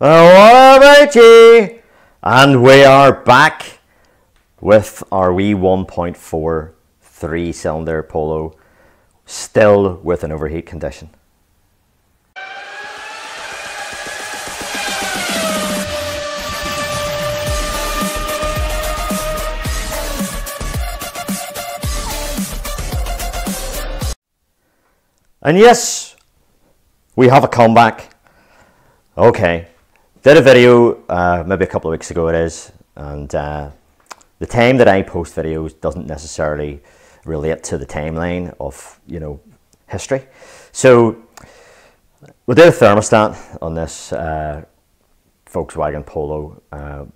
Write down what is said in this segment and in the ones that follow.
what? And we are back with our wee 1.4 three cylinder Polo, still with an overheat condition. And yes, we have a comeback. Okay, did a video uh, maybe a couple of weeks ago it is, and uh, the time that I post videos doesn't necessarily relate to the timeline of you know history. So we did a thermostat on this uh, Volkswagen Polo uh,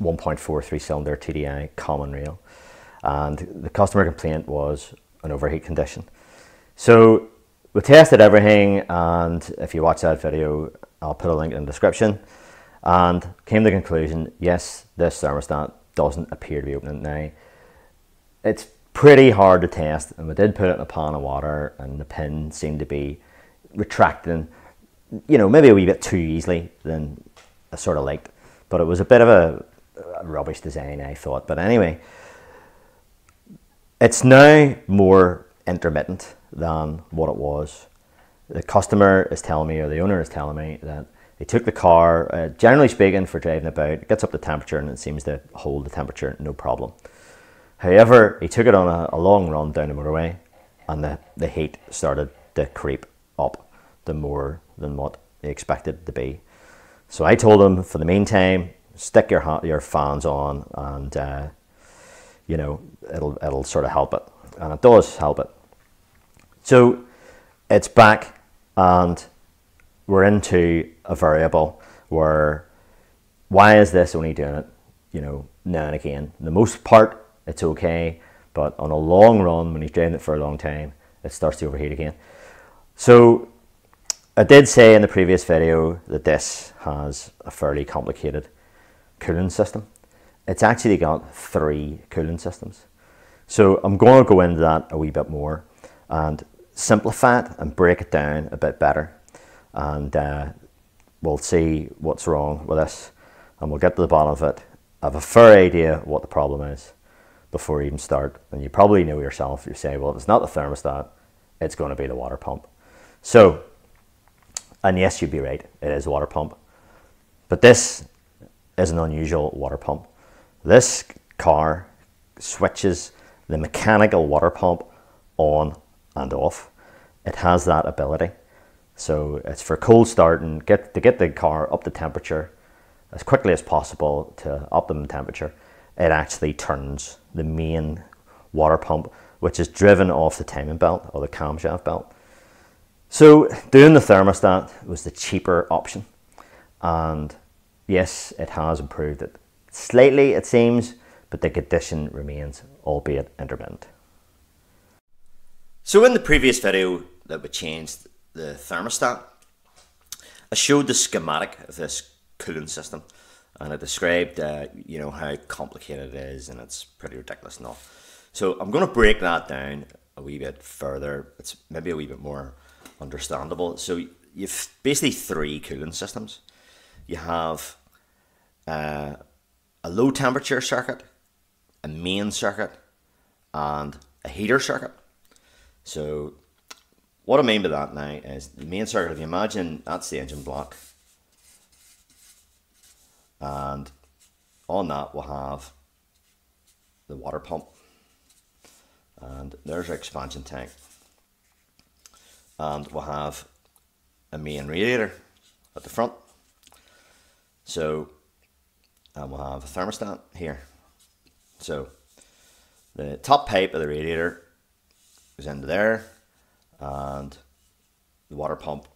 1.43 cylinder TDI common rail, and the customer complaint was an overheat condition. So we tested everything, and if you watch that video, I'll put a link in the description. And came to the conclusion: yes, this thermostat doesn't appear to be opening now. It's pretty hard to test, and we did put it in a pan of water, and the pin seemed to be retracting, you know, maybe a wee bit too easily than I sort of liked. But it was a bit of a, a rubbish design, I thought. But anyway, it's now more intermittent than what it was. The customer is telling me, or the owner is telling me, that they took the car, uh, generally speaking, for driving about, it gets up to temperature and it seems to hold the temperature no problem. However, he took it on a, a long run down the motorway and the, the heat started to creep up the more than what he expected to be. So I told him, for the meantime, stick your your fans on, and uh, you know it'll it'll sort of help it, and it does help it. So it's back, and we're into a variable where why is this only doing it, you know, now and again? The most part it's okay. But on a long run, when he's driving it for a long time, it starts to overheat again. So I did say in the previous video that this has a fairly complicated cooling system. It's actually got three cooling systems. So I'm going to go into that a wee bit more and simplify it and break it down a bit better. And uh, we'll see what's wrong with this and we'll get to the bottom of it. I have a fair idea what the problem is before you even start. And you probably know yourself, you say, well, if it's not the thermostat, it's going to be the water pump. So, and yes, you'd be right, it is a water pump. But this is an unusual water pump. This car switches the mechanical water pump on and off. It has that ability. So it's for cold starting, get to get the car up to temperature as quickly as possible to optimum temperature it actually turns the main water pump, which is driven off the timing belt or the camshaft belt. So doing the thermostat was the cheaper option. And yes, it has improved it slightly, it seems, but the condition remains, albeit intermittent. So in the previous video that we changed the thermostat, I showed the schematic of this cooling system and I described, uh, you know, how complicated it is, and it's pretty ridiculous and all. So I'm going to break that down a wee bit further. It's maybe a wee bit more understandable. So you've basically three cooling systems. You have uh, a low temperature circuit, a main circuit, and a heater circuit. So what I mean by that now is the main circuit, if you imagine that's the engine block. And on that we'll have the water pump. And there's our expansion tank. And we'll have a main radiator at the front. So and we'll have a thermostat here. So the top pipe of the radiator goes into there and the water pump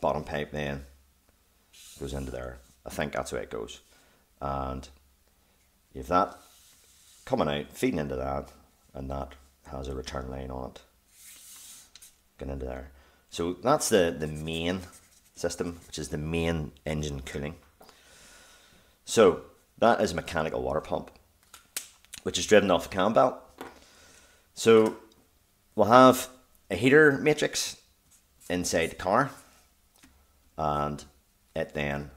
bottom pipe then goes into there I think that's way it goes. And you've that coming out, feeding into that, and that has a return line on it. Going into there. So that's the, the main system, which is the main engine cooling. So that is a mechanical water pump, which is driven off a cam belt. So we'll have a heater matrix inside the car and it then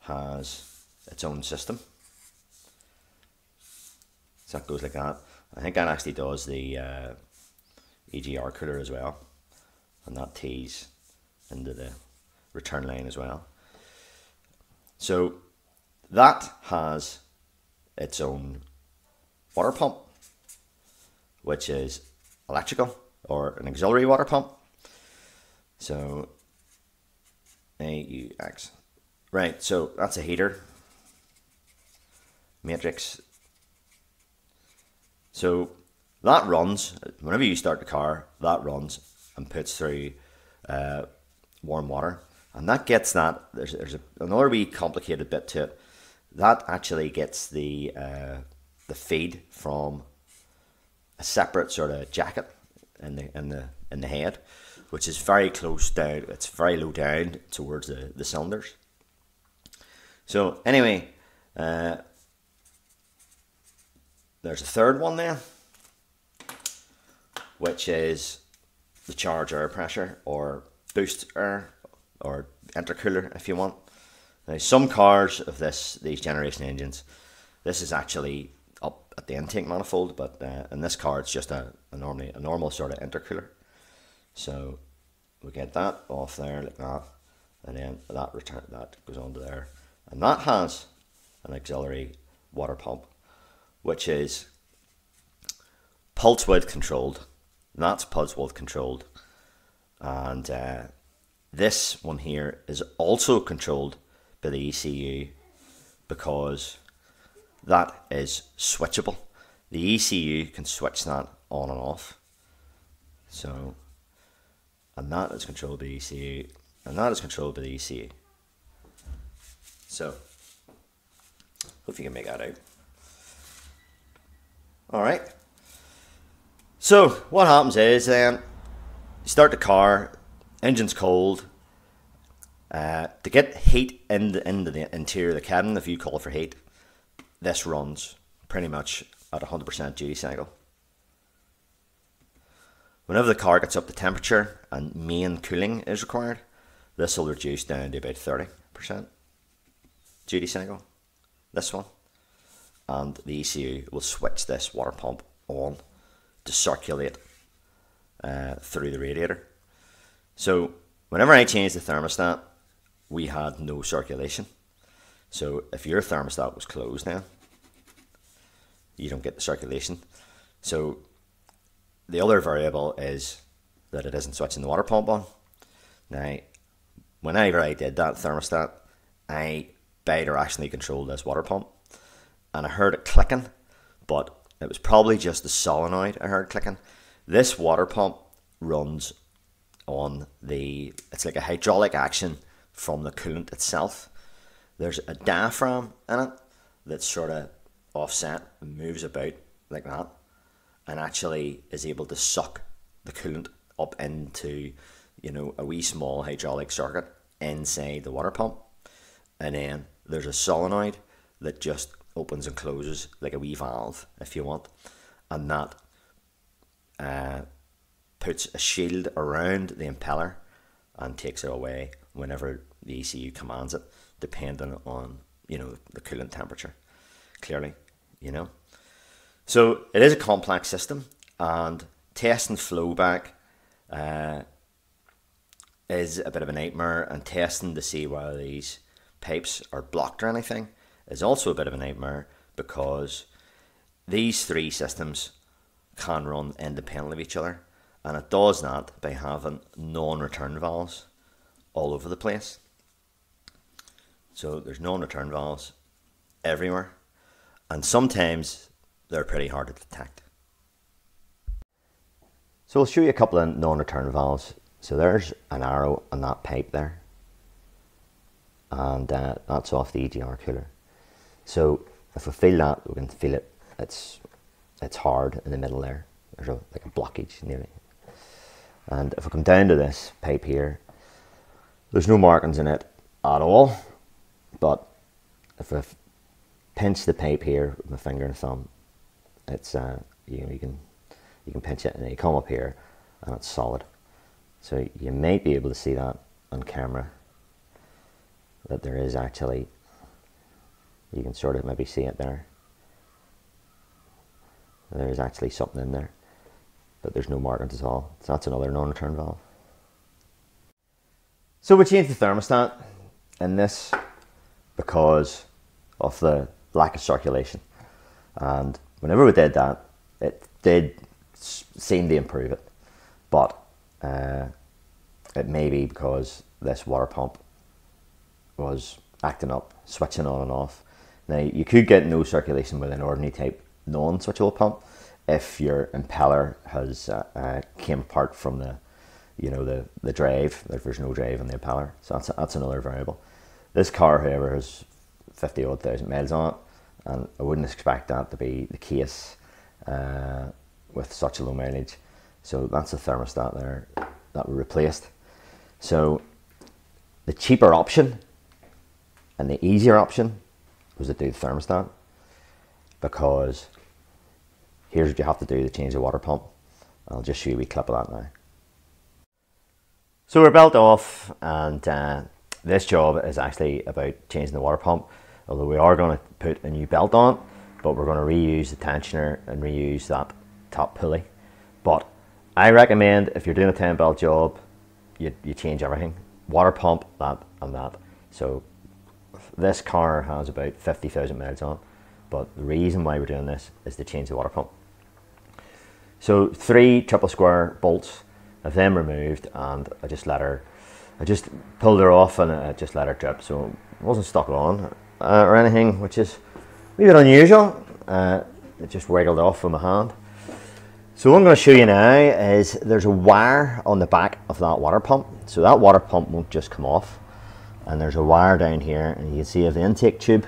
has its own system. So that goes like that. I think that actually does the uh, EGR cooler as well, and that tees into the return line as well. So that has its own water pump, which is electrical or an auxiliary water pump. So AUX. Right, so that's a heater. Matrix. So that runs, whenever you start the car, that runs and puts through uh, warm water. And that gets that, there's, there's a, another wee complicated bit to it. That actually gets the, uh, the feed from a separate sort of jacket in the, in the, in the head, which is very close down, it's very low down towards the, the cylinders. So anyway, uh, there's a third one there, which is the charge air pressure or boost air or intercooler if you want. Now some cars of this these generation engines, this is actually up at the intake manifold, but uh, in this car it's just a, a normally a normal sort of intercooler. So we get that off there like that, and then that return that goes onto there, and that has an auxiliary water pump, which is pulse width controlled. That's pulse width controlled, and uh, this one here is also controlled by the ECU because that is switchable. The ECU can switch that on and off. So, and that is controlled by the ECU, and that is controlled by the ECU. So, hope you can make that out. All right. So what happens is then you start the car, engine's cold. Uh, to get heat in the, into the interior of the cabin, if you call for heat, this runs pretty much at 100% duty cycle. Whenever the car gets up to temperature and main cooling is required, this will reduce down to about 30% duty cycle. This one. And the ECU will switch this water pump on to circulate uh, through the radiator. So whenever I changed the thermostat, we had no circulation. So if your thermostat was closed now, you don't get the circulation. So the other variable is that it isn't switching the water pump on. Now, whenever I did that thermostat, I bidirectionally controlled this water pump and I heard it clicking, but it was probably just the solenoid I heard clicking. This water pump runs on the, it's like a hydraulic action from the coolant itself. There's a diaphragm in it that's sort of offset and moves about like that and actually is able to suck the coolant up into, you know, a wee small hydraulic circuit inside the water pump. And then there's a solenoid that just opens and closes like a wee valve if you want. And that uh, puts a shield around the impeller and takes it away whenever the ECU commands it, depending on you know the coolant temperature. Clearly, you know. So it is a complex system, and testing flowback uh, is a bit of a nightmare, and testing to see whether these pipes are blocked or anything is also a bit of a nightmare because these three systems can run independently of each other, and it does that by having non-return valves all over the place. So there's non-return valves everywhere, and sometimes they're pretty hard to detect. So I'll show you a couple of non-return valves. So there's an arrow on that pipe there, and uh, that's off the EGR cooler. So if we feel that, we can feel it. It's it's hard in the middle there. There's a, like a blockage nearly. And if we come down to this pipe here, there's no markings in it at all. But if I pinch the pipe here with my finger and thumb, it's uh, you know you can you can pinch it and you come up here and it's solid. So you might be able to see that on camera that there is actually, you can sort of maybe see it there. There is actually something in there, but there's no markings at all. So that's another non-return valve. So we changed the thermostat in this because of the lack of circulation. And whenever we did that, it did seem to improve it. But uh, it may be because this water pump was acting up, switching on and off. Now, you could get no circulation with an ordinary type non-switchable pump if your impeller has uh, uh, came apart from the, you know, the, the drive, if there's no drive in the impeller. So that's, that's another variable. This car, however, has 50 odd thousand miles on it, and I wouldn't expect that to be the case uh, with such a low mileage. So that's the thermostat there that we replaced. So the cheaper option and the easier option was to do the thermostat because here's what you have to do to change the water pump. I'll just show you a clip of that now. So we're built off and uh, this job is actually about changing the water pump although we are going to put a new belt on but we're going to reuse the tensioner and reuse that top pulley. But I recommend if you're doing a 10 belt job you, you change everything. Water pump that and that so this car has about 50,000 miles on but the reason why we're doing this is to change the water pump. So three triple square bolts of them removed and I just let her I just pulled her off and I just let her drip so it wasn't stuck on uh, or anything which is a bit unusual uh, it just wiggled off from my hand. So what I'm going to show you now is there's a wire on the back of that water pump. So that water pump won't just come off and there's a wire down here and you can see if the intake tube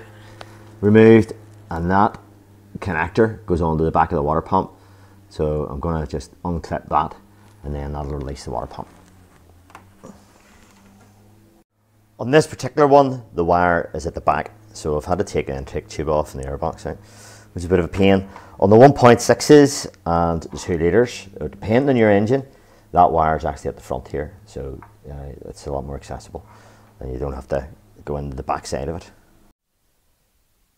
removed and that connector goes onto the back of the water pump. So I'm going to just unclip that and then that'll release the water pump. On this particular one, the wire is at the back, so I've had to take an intake tube off and the airbox out, which is a bit of a pain. On the 1.6s and the 2 litres, depending on your engine, that wire is actually at the front here, so uh, it's a lot more accessible and you don't have to go into the back side of it.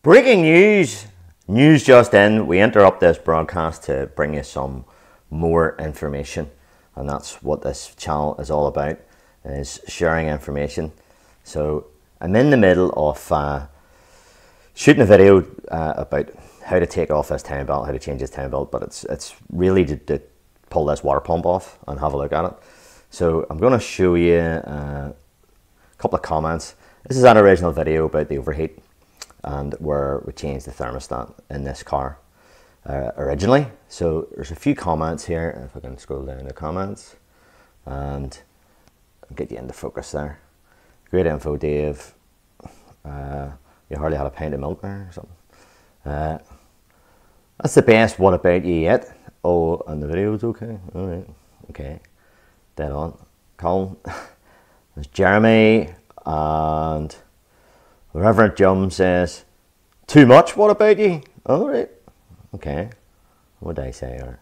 Breaking news! News just in, we interrupt this broadcast to bring you some more information and that's what this channel is all about is sharing information so I'm in the middle of uh, shooting a video uh, about how to take off this time belt how to change this time belt but it's it's really to, to, pull this water pump off and have a look at it so I'm going to show you uh, a couple of comments this is an original video about the overheat and where we changed the thermostat in this car uh, originally. So there's a few comments here. If I can scroll down the comments and get you into focus there. Great info, Dave. Uh, you hardly had a pint of milk there or something. Uh, that's the best what about you yet. Oh, and the video's okay. All right. Okay. Dead on. Colin. There's Jeremy and Reverend Jum says, Too much, what about you? All right. Okay. What did I say? Or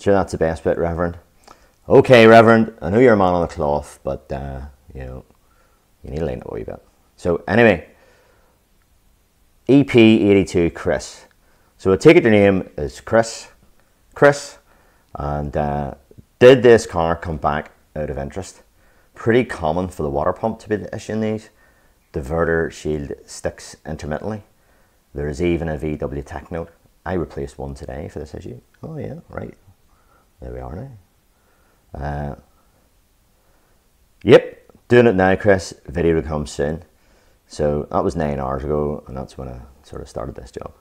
sure, that's the best bit, Reverend. Okay, Reverend. I know you're a man on the cloth, but uh, you know you need to learn it a wee bit. So anyway, EP82 Chris. So take it your name is Chris. Chris, and uh, did this car come back out of interest? Pretty common for the water pump to be the issue in these. Diverter shield sticks intermittently. There is even a VW tech note. I replaced one today for this issue. Oh yeah, right. There we are now. Uh, yep, doing it now, Chris. Video to come soon. So that was nine hours ago, and that's when I sort of started this job.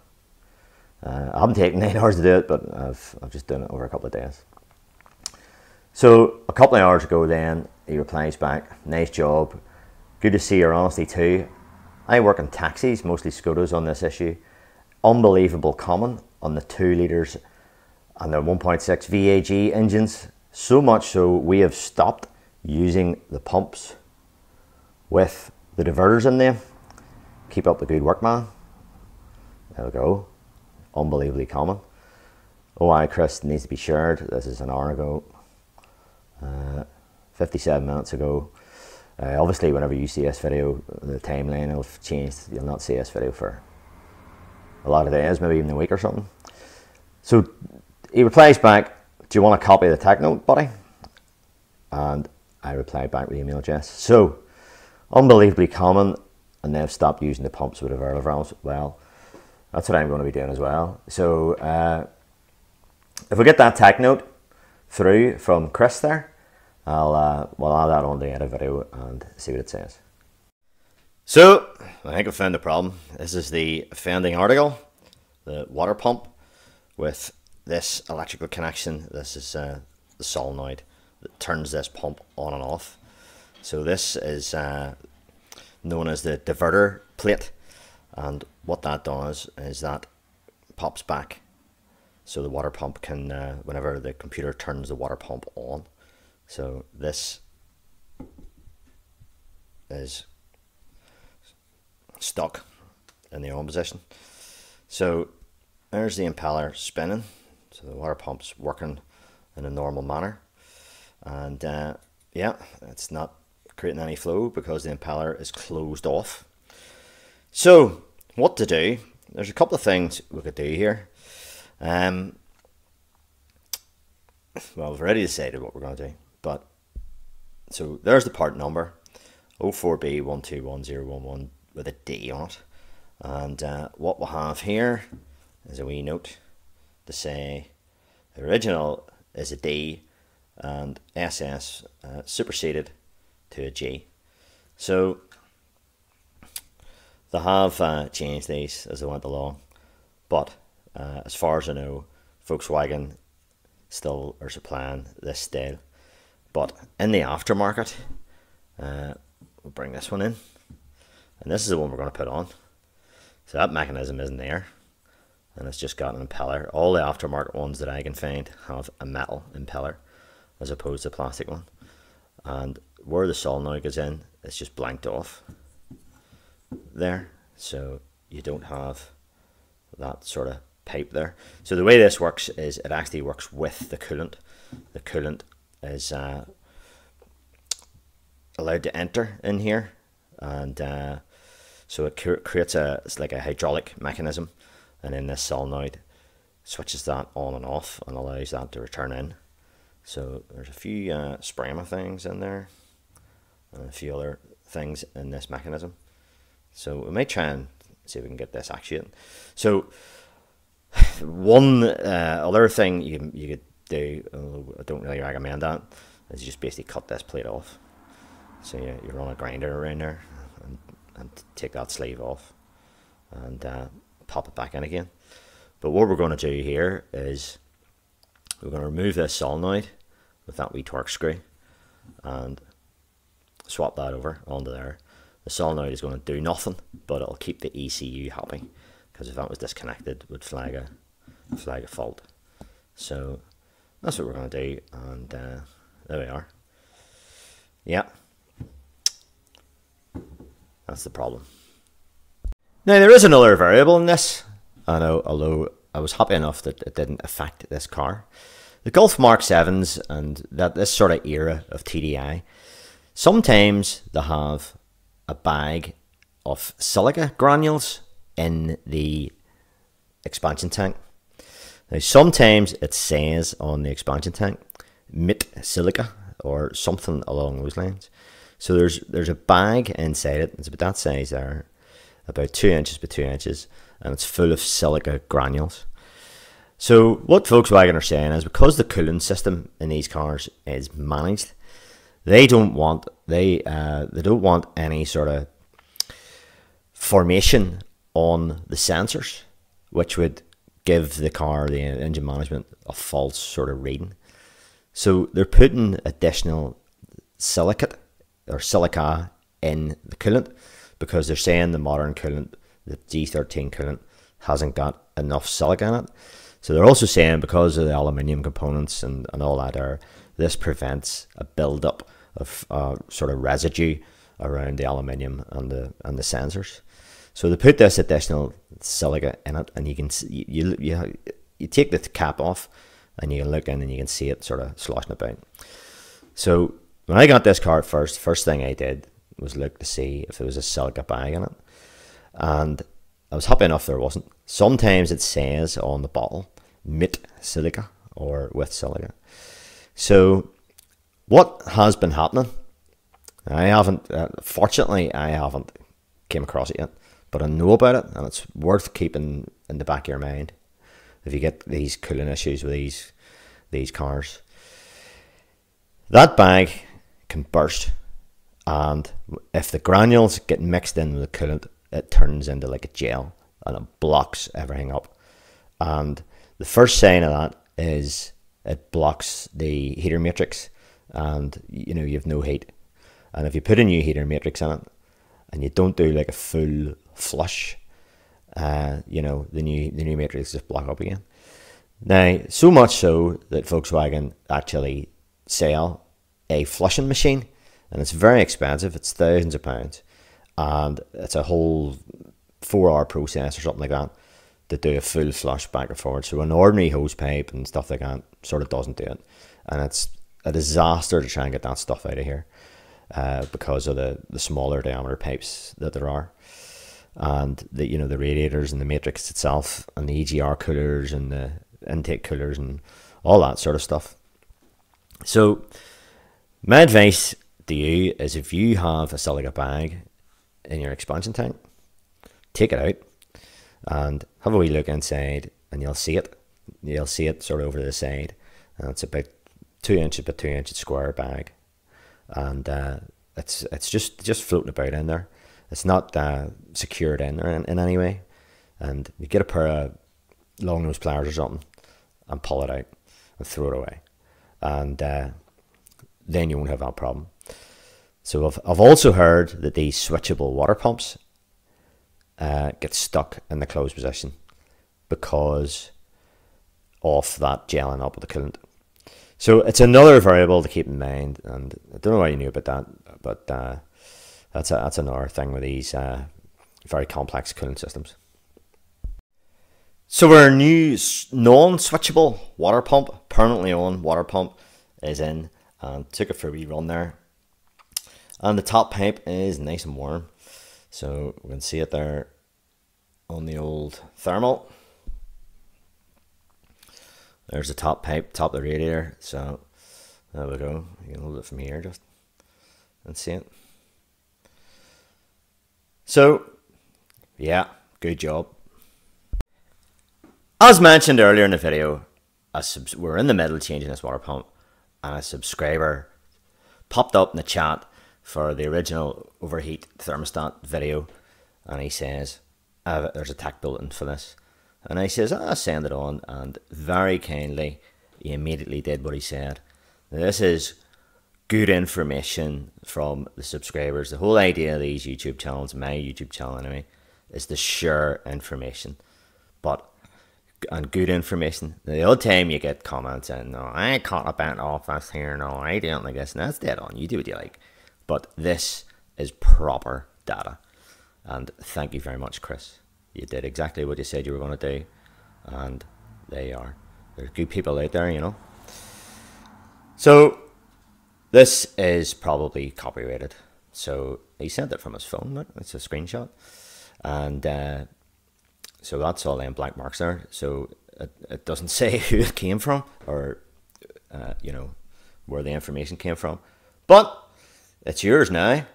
Uh, I haven't taken nine hours to do it, but I've, I've just done it over a couple of days. So a couple of hours ago, then he replies back, "Nice job. Good to see your honesty too. I work in taxis, mostly Skodas on this issue. Unbelievable common on the 2 litres and the 1.6 VAG engines. So much so we have stopped using the pumps with the diverters in there. Keep up the good work, man. There we go. Unbelievably common. Oh, I, Chris, needs to be shared. This is an hour ago. Uh, 57 minutes ago. Uh, obviously, whenever you see this video, the timeline will change. You'll not see this video for a lot of days, maybe even a week or something. So he replies back, Do you want a copy of the tech note, buddy? And I reply back with email address. So, unbelievably common, and they've stopped using the pumps with the valves. Well, that's what I'm going to be doing as well. So, uh, if we get that tech note through from Chris there, I'll uh, we'll add that on the edit video and see what it says. So, I think I found the problem. This is the offending article, the water pump with this electrical connection. This is uh, the solenoid that turns this pump on and off. So this is uh, known as the diverter plate. And what that does is that pops back. So the water pump can uh, whenever the computer turns the water pump on. So this is stuck in the on position. So there's the impeller spinning. So the water pump's working in a normal manner. And uh, yeah it's not creating any flow because the impeller is closed off. So what to do? There's a couple of things we could do here. Um, well we've already decided what we're going to do but so there's the part number 04B121011 with a D on it. And uh, what we'll have here is a wee note to say the original is a D and SS uh, superseded to a G. So they have uh, changed these as they went along, but uh, as far as I know, Volkswagen still are supplying this style. But in the aftermarket, uh, we'll bring this one in, and this is the one we're going to put on. So that mechanism isn't there, and it's just got an impeller. All the aftermarket ones that I can find have a metal impeller as opposed to plastic one. And where the solenoid goes in, it's just blanked off there. So you don't have that sort of pipe there. So the way this works is it actually works with the coolant. The coolant is uh, allowed to enter in here and uh, so it creates a it's like a hydraulic mechanism and then this solenoid switches that on and off and allows that to return in so there's a few uh, Sprama things in there and a few other things in this mechanism. So we may try and see if we can get this actuating. So one uh, other thing you, you could do, I don't really recommend that, is you just basically cut this plate off. So you, you run a grinder around there and, and take that sleeve off and uh, pop it back in again. But what we're going to do here is we're going to remove this solenoid with that wee Torx screw and swap that over onto there. The solenoid is going to do nothing, but it'll keep the ECU happy because if that was disconnected, it would flag a flag a fault. So that's what we're going to do, and uh, there we are. Yeah, that's the problem. Now there is another variable in this. I know, although I was happy enough that it didn't affect this car. The Golf Mark 7s and that this sort of era of TDI, sometimes they have a bag of silica granules in the expansion tank. Now sometimes it says on the expansion tank MIT silica or something along those lines. So there's there's a bag inside it. It's about that size there, about two inches by two inches, and it's full of silica granules. So what Volkswagen are saying is because the cooling system in these cars is managed, they don't want they uh, they don't want any sort of formation on the sensors, which would give the car the engine management a false sort of reading. So they're putting additional silicate or silica in the coolant because they're saying the modern coolant, the G13 coolant, hasn't got enough silica in it. So they're also saying because of the aluminium components and, and all that are, this prevents a buildup of uh, sort of residue around the aluminium and the and the sensors. So they put this additional silica in it, and you can see, you you you take the cap off, and you can look in and you can see it sort of sloshing about. So when I got this car first, first thing I did was look to see if there was a silica bag in it. And I was happy enough there wasn't. Sometimes it says on the bottle, mit silica or with silica. So, what has been happening? I haven't, uh, fortunately, I haven't came across it yet, but I know about it, and it's worth keeping in the back of your mind if you get these cooling issues with these these cars. That bag can burst, and if the granules get mixed in with the coolant, it turns into like a gel and it blocks everything up. And the first sign of that is it blocks the heater matrix, and you know you have no heat. And if you put a new heater matrix in it, and you don't do like a full flush, uh, you know the new the new matrix just block up again. Now, so much so that Volkswagen actually sell a flushing machine, and it's very expensive. It's thousands of pounds, and it's a whole four-hour process or something like that to do a full flush back and forward. So an ordinary hose pipe and stuff like that sort of doesn't do it, and it's a disaster to try and get that stuff out of here uh, because of the the smaller diameter pipes that there are and the you know the radiators and the matrix itself and the EGR coolers and the intake coolers and all that sort of stuff. So, my advice to you is if you have a silica bag in your expansion tank, take it out and have a wee look inside, and you'll see it. You'll see it sort of over the side, and it's about two inches by two inches square bag, and uh, it's it's just just floating about in there. It's not uh, secured in there in, in any way, and you get a pair of long nose pliers or something, and pull it out and throw it away. And uh, then you won't have that problem. So I've, I've also heard that these switchable water pumps uh, get stuck in the closed position because of that gelling up with the coolant. So it's another variable to keep in mind, and I don't know why you knew about that, but uh, that's a, that's another thing with these uh, very complex cooling systems. So our new non-switchable water pump, permanently on water pump, is in and took it for a wee run there. And the top pipe is nice and warm. So we can see it there on the old thermal. There's the top pipe, top of the radiator. So there we go. You can hold it from here just and see it. So yeah, good job. As mentioned earlier in the video, we're in the middle of changing this water pump, and a subscriber popped up in the chat for the original overheat thermostat video, and he says, uh, "There's a tech bulletin for this," and I says, "I'll send it on," and very kindly, he immediately did what he said. This is good information from the subscribers. The whole idea of these YouTube channels, my YouTube channel anyway, is to share information, but and good information. The old time you get comments and no, I ain't caught up at office here, no, I don't like this, and that's dead on. You do what you like. But this is proper data. And thank you very much, Chris. You did exactly what you said you were going to do, and they are. There's good people out there, you know. So this is probably copyrighted. So he sent it from his phone. Look, it's a screenshot, and uh, so that's all them black marks there. So it, it doesn't say who it came from or, uh, you know, where the information came from. But it's yours now.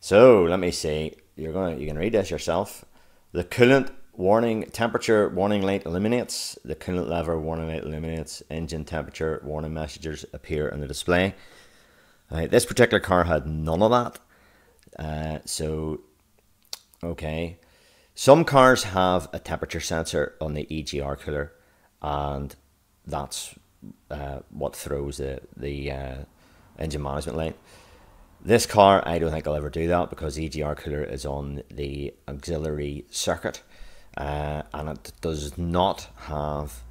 So let me see. You're going you can read this yourself. The coolant warning temperature warning light illuminates. The coolant lever warning light illuminates. Engine temperature warning messages appear on the display. Right, this particular car had none of that. Uh, so, okay. Some cars have a temperature sensor on the EGR cooler, and that's uh, what throws the the uh, engine management light. This car, I don't think I'll ever do that because EGR cooler is on the auxiliary circuit, uh, and it does not have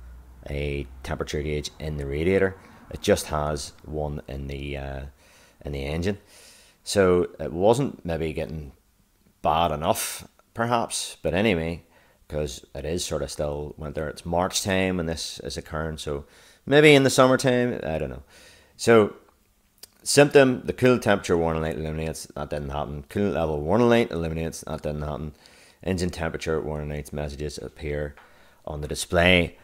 a temperature gauge in the radiator. It just has one in the uh, in the engine. So it wasn't maybe getting bad enough perhaps. But anyway, because it is sort of still winter, it's March time and this is occurring. So maybe in the summertime, I don't know. So symptom, the cool temperature warning light illuminates, that didn't happen. Coolant level warning light illuminates, that didn't happen. Engine temperature warning lights messages appear on the display.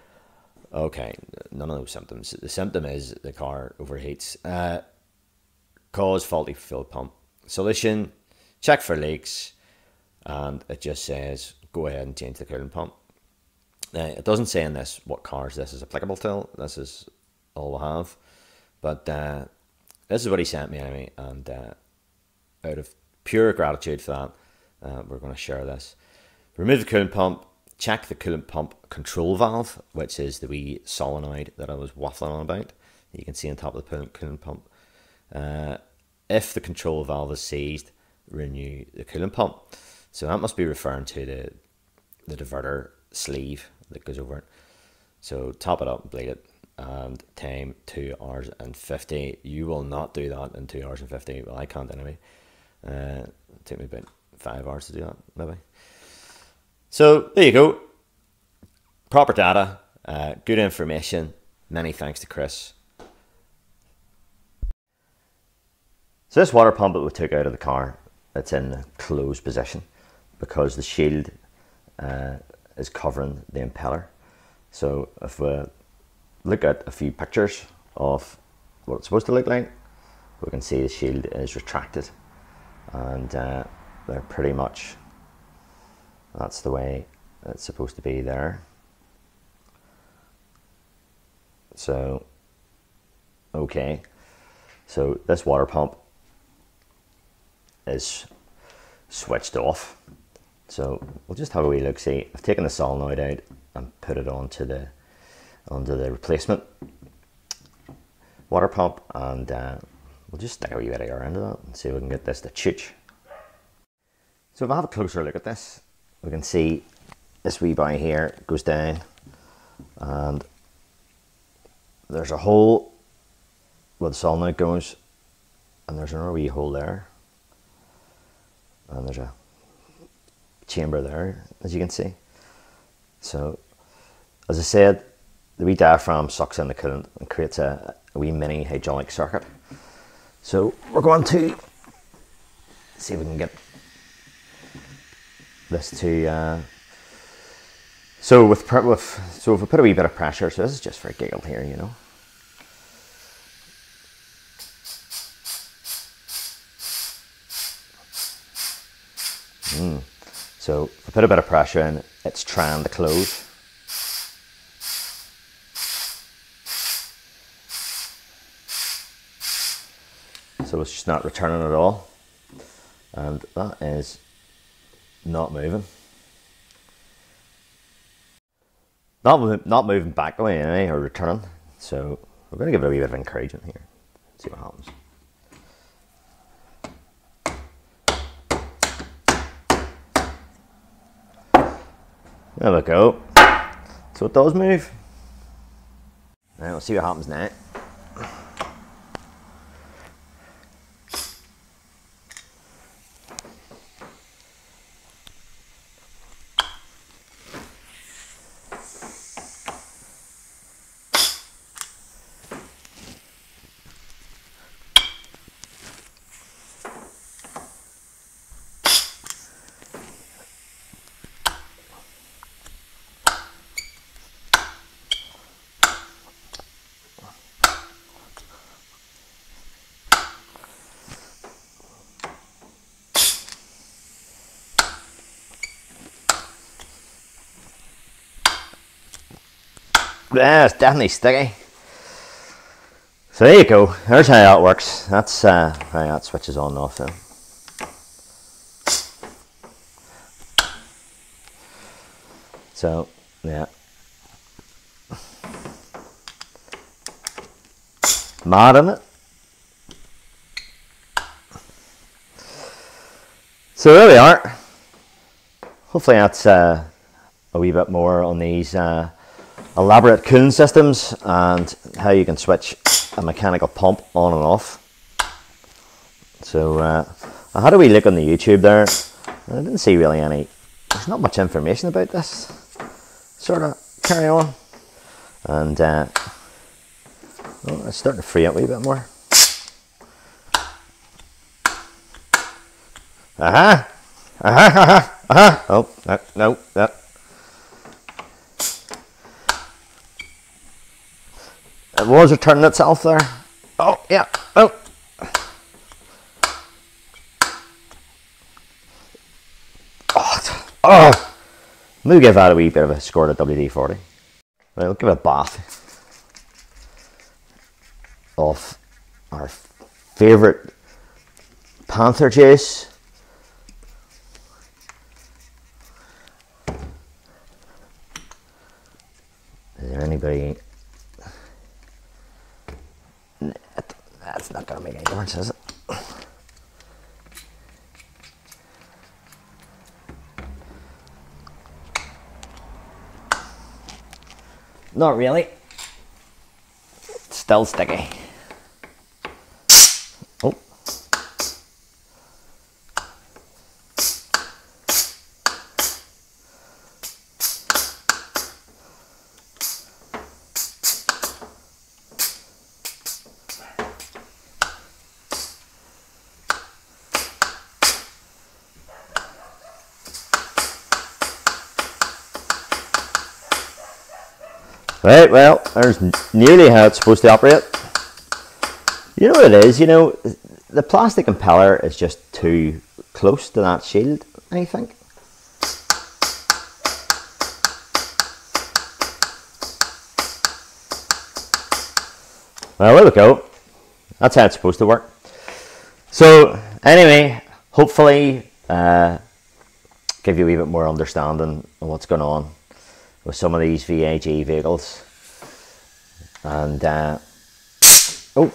Okay, none of those symptoms. The symptom is the car overheats. Uh, cause faulty fuel pump. Solution, check for leaks, and it just says go ahead and change the coolant pump. Now, it doesn't say in this what cars this is applicable to. This is all we have. But uh, this is what he sent me anyway, and uh, out of pure gratitude for that, uh, we're going to share this. Remove the coolant pump, check the coolant pump control valve, which is the wee solenoid that I was waffling on about. You can see on top of the coolant pump. Uh, if the control valve is seized, renew the coolant pump. So that must be referring to the the diverter sleeve that goes over it. So top it up and bleed it and time 2 hours and 50. You will not do that in 2 hours and 50. Well, I can't anyway. Uh, it took me about 5 hours to do that, maybe. So there you go. Proper data, uh, good information. Many thanks to Chris. So this water pump that we took out of the car, it's in closed position because the shield uh, is covering the impeller. So if we look at a few pictures of what it's supposed to look like, we can see the shield is retracted and uh, they're pretty much, that's the way it's supposed to be there. So, okay, so this water pump is switched off. So we'll just have a wee look see. I've taken the solenoid out and put it onto the onto the replacement water pump and uh, we'll just stick a wee bit of air into that and see if we can get this to chooch. So if I have a closer look at this, we can see this wee bar here goes down and there's a hole where the solenoid goes and there's another wee hole there and there's a chamber there as you can see. So as I said the wee diaphragm sucks in the coolant and creates a, a wee mini hydraulic circuit. So we're going to see if we can get this to. Uh, so with, with so if we put a wee bit of pressure, so this is just for a giggle here, you know. Mm. So if I put a bit of pressure in, it's trying to close. It's just not returning at all. And that is not moving. Not, not moving back away anyway or returning. So we're going to give it a wee bit of encouragement here. See what happens. There we go. So it does move. Now we'll see what happens now Yeah, it's definitely sticky. So there you go. There's how that works. That's uh, how that switches on and off. Then. So yeah, mad in it. So there we are. Hopefully that's uh, a wee bit more on these. Uh, elaborate cooling systems and how you can switch a mechanical pump on and off. So uh, I had a wee look on the YouTube there I didn't see really any, there's not much information about this. Sort of carry on and uh, well, it's starting to free up a wee bit more. Aha! Aha! Aha! Aha! Oh, no, no, no. It was returning itself there. Oh, yeah. Oh. Oh, oh. Maybe give that a wee bit of a score to WD-40. Right, we'll give it a bath of our favourite Panther juice. Is there anybody? That's not going to make any difference, is it? Not really. Still sticky. Right, well, there's nearly how it's supposed to operate. You know what it is, you know, the plastic impeller is just too close to that shield, I think. Well, there we go. That's how it's supposed to work. So, anyway, hopefully, uh, give you a wee bit more understanding of what's going on with some of these VAG vehicles. And, uh, oh,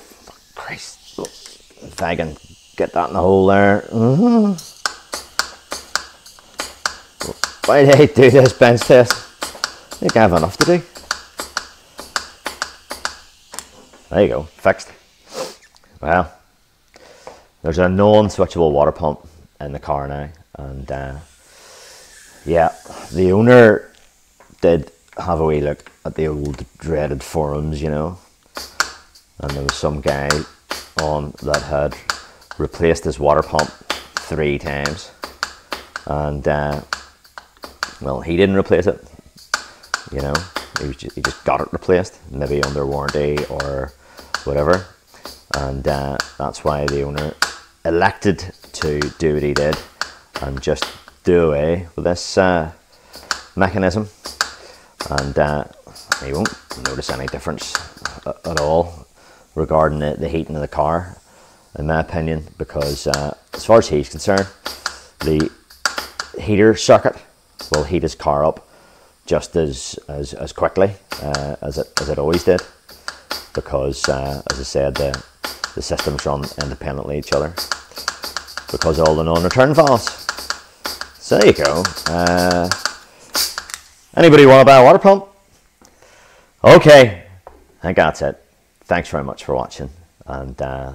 Christ, if I can get that in the hole there. Mm-hmm. Why did I do this bench test? I think I have enough to do. There you go, fixed. Well, there's a non-switchable water pump in the car now, and uh, yeah, the owner did have a wee look at the old dreaded forums, you know, and there was some guy on that had replaced his water pump three times, and uh, well, he didn't replace it, you know, he, just, he just got it replaced, maybe under warranty or whatever, and uh, that's why the owner elected to do what he did and just do away with this uh, mechanism and uh, you won't notice any difference at all regarding the, the heating of the car in my opinion because uh, as far as he's concerned the heater circuit will heat his car up just as as, as quickly uh, as, it, as it always did because uh, as I said the, the systems run independently each other because all the non-return valves. So there you go. Uh, Anybody want to buy a water pump? Okay, I that's it. Thanks very much for watching, and uh,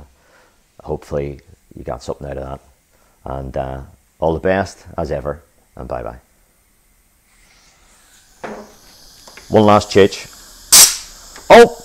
hopefully you got something out of that. And uh, all the best as ever, and bye bye. One last chitch. Oh!